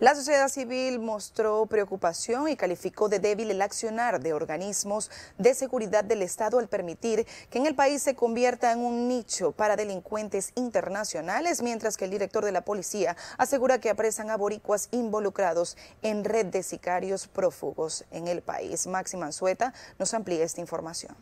La sociedad civil mostró preocupación y calificó de débil el accionar de organismos de seguridad del Estado al permitir que en el país se convierta en un nicho para delincuentes internacionales, mientras que el director de la policía asegura que apresan a boricuas involucrados en red de sicarios prófugos en el país. Máxima Mansueta nos amplía esta información.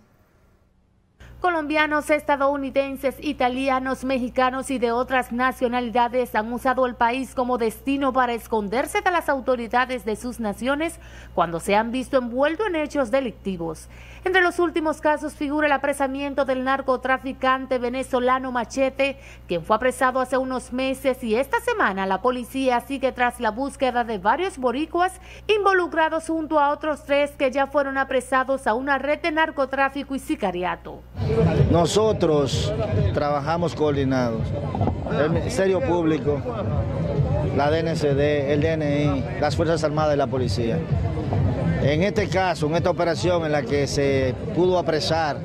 Colombianos, estadounidenses, italianos, mexicanos y de otras nacionalidades han usado el país como destino para esconderse de las autoridades de sus naciones cuando se han visto envueltos en hechos delictivos. Entre los últimos casos figura el apresamiento del narcotraficante venezolano Machete, quien fue apresado hace unos meses y esta semana la policía sigue tras la búsqueda de varios boricuas involucrados junto a otros tres que ya fueron apresados a una red de narcotráfico y sicariato. Nosotros trabajamos coordinados. El Ministerio Público, la DNCD, el DNI, las Fuerzas Armadas y la Policía. En este caso, en esta operación en la que se pudo apresar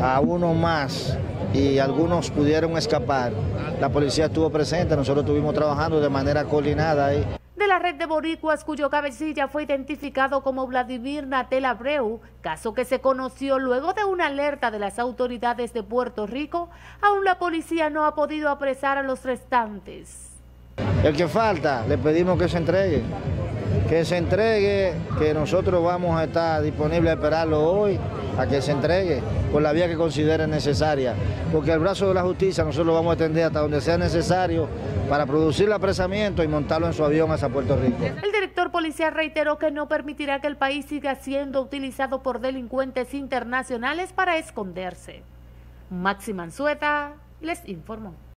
a uno más y algunos pudieron escapar, la policía estuvo presente, nosotros estuvimos trabajando de manera coordinada ahí de la red de boricuas cuyo cabecilla fue identificado como Vladimir Natel Abreu, caso que se conoció luego de una alerta de las autoridades de Puerto Rico, aún la policía no ha podido apresar a los restantes. El que falta, le pedimos que se entregue, que se entregue, que nosotros vamos a estar disponibles a esperarlo hoy, a que se entregue por la vía que considere necesaria, porque el brazo de la justicia nosotros lo vamos a atender hasta donde sea necesario para producir el apresamiento y montarlo en su avión hacia Puerto Rico. El director policial reiteró que no permitirá que el país siga siendo utilizado por delincuentes internacionales para esconderse. Máxima Anzueta les informó.